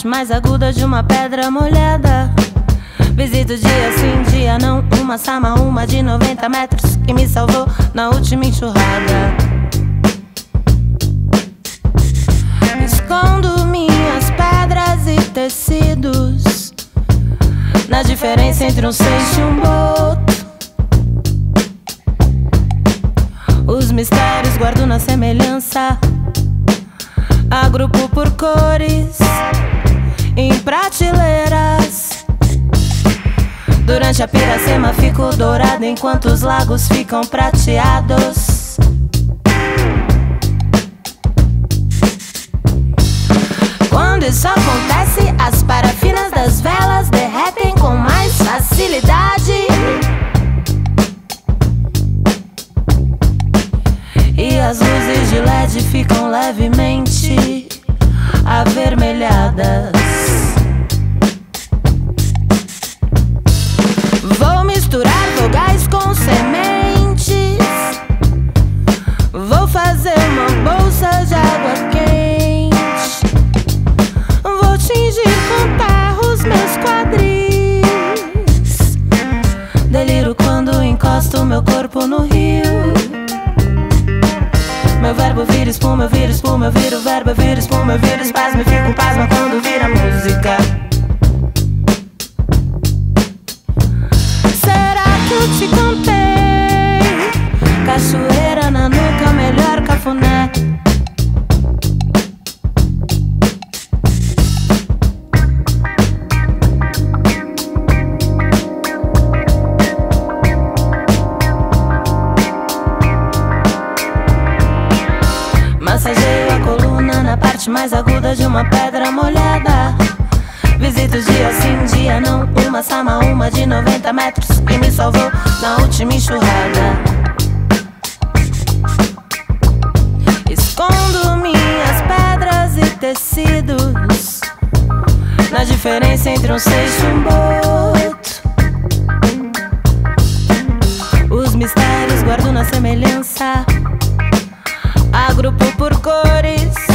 parte mais aguda de uma pedra molhada. Visito dia sim, dia não. Uma sama, uma de 90 metros que me salvou na última enxurrada. Escondo minhas pedras e tecidos na diferença entre um seixo e um boto. Os mistérios guardo na semelhança. Agrupo por cores em prateleiras. Durante a piracema fico dourado enquanto os lagos ficam prateados. Quando isso acontece, as parafinas das velas levemente avermelhadas. Vira espuma, eu viro espuma, verbo, eu viro espuma, eu viro espasmo fico pasma quando vira música. Será que eu te contei? Cachoeira mais aguda de uma pedra molhada. Visito dia sim, dia não. Uma sama, uma de 90 metros que me salvou na última enxurrada. Escondo minhas pedras e tecidos na diferença entre um seixo e um boto. Os mistérios guardo na semelhança. Agrupo por cores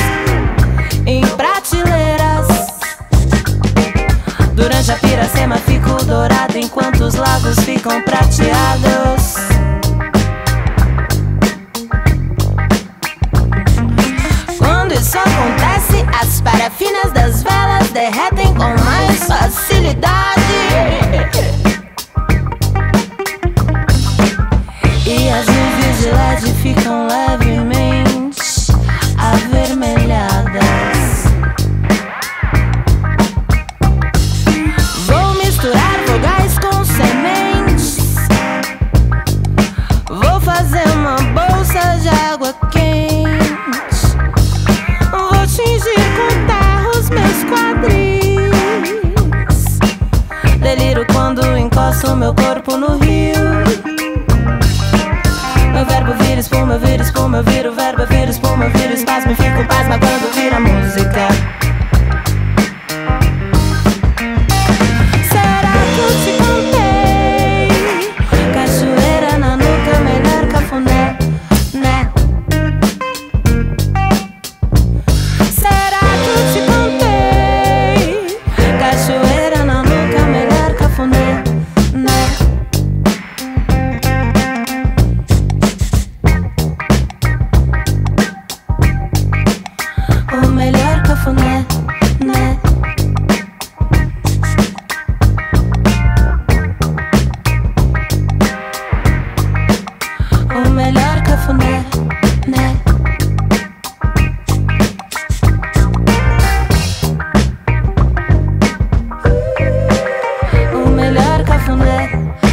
em prateleiras. Durante a piracema fico dourado enquanto os lagos ficam prateados. Quando isso acontece, as parafinas das velas derretem com mais facilidade. E as luzes de LED ficam levemente espuma, eu viro espasmo e fico cafuné, né? O melhor cafuné, né?